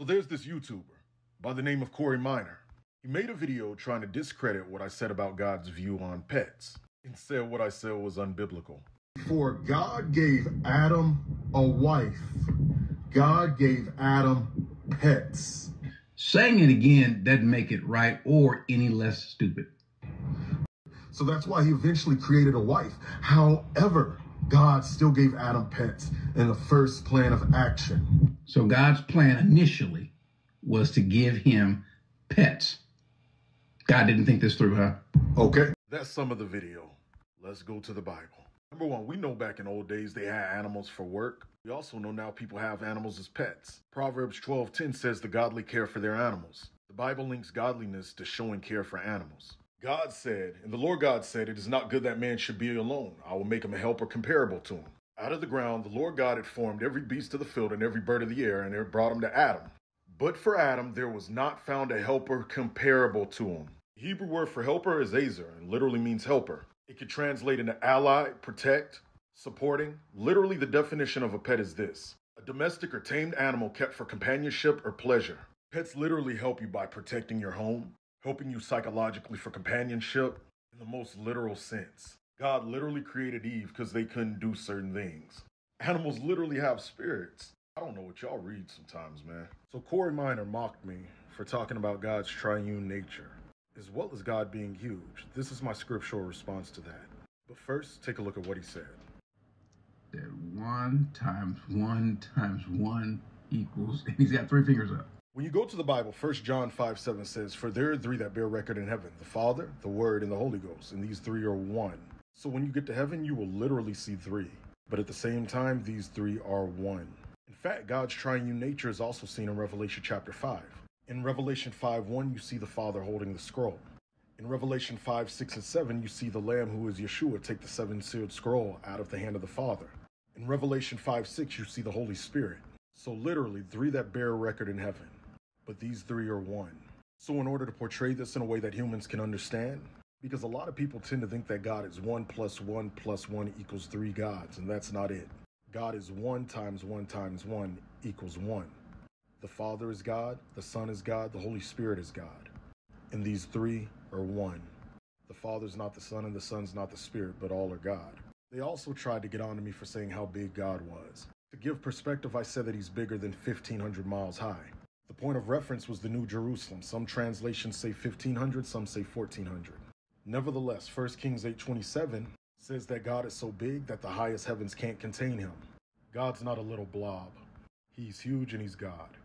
So there's this YouTuber by the name of Corey Minor. He made a video trying to discredit what I said about God's view on pets and said what I said was unbiblical. For God gave Adam a wife, God gave Adam pets. Saying it again doesn't make it right or any less stupid. So that's why he eventually created a wife. However, God still gave Adam pets in the first plan of action. So God's plan initially was to give him pets. God didn't think this through, huh? Okay. That's some of the video. Let's go to the Bible. Number one, we know back in old days they had animals for work. We also know now people have animals as pets. Proverbs 12:10 says the godly care for their animals. The Bible links godliness to showing care for animals. God said, and the Lord God said, It is not good that man should be alone. I will make him a helper comparable to him. Out of the ground, the Lord God had formed every beast of the field and every bird of the air, and it brought him to Adam. But for Adam, there was not found a helper comparable to him. The Hebrew word for helper is azer, and literally means helper. It could translate into ally, protect, supporting. Literally, the definition of a pet is this a domestic or tamed animal kept for companionship or pleasure. Pets literally help you by protecting your home, helping you psychologically for companionship in the most literal sense. God literally created Eve because they couldn't do certain things. Animals literally have spirits. I don't know what y'all read sometimes, man. So Corey Minor mocked me for talking about God's triune nature, as well as God being huge. This is my scriptural response to that. But first, take a look at what he said. That one times one times one equals, and he's got three fingers up. When you go to the Bible, 1 John 5 7 says, For there are three that bear record in heaven the Father, the Word, and the Holy Ghost, and these three are one. So when you get to heaven, you will literally see three. But at the same time, these three are one. In fact, God's triune nature is also seen in Revelation chapter 5. In Revelation 5 1, you see the Father holding the scroll. In Revelation 5 6 and 7, you see the Lamb who is Yeshua take the seven sealed scroll out of the hand of the Father. In Revelation 5 6, you see the Holy Spirit. So literally, three that bear record in heaven but these three are one. So, in order to portray this in a way that humans can understand, because a lot of people tend to think that God is one plus one plus one equals three gods, and that's not it. God is one times one times one equals one. The Father is God, the Son is God, the Holy Spirit is God. And these three are one. The Father's not the Son, and the Son's not the Spirit, but all are God. They also tried to get on to me for saying how big God was. To give perspective, I said that he's bigger than 1,500 miles high. The point of reference was the New Jerusalem. Some translations say 1500, some say 1400. Nevertheless, 1 Kings 8:27 says that God is so big that the highest heavens can't contain him. God's not a little blob. He's huge and he's God.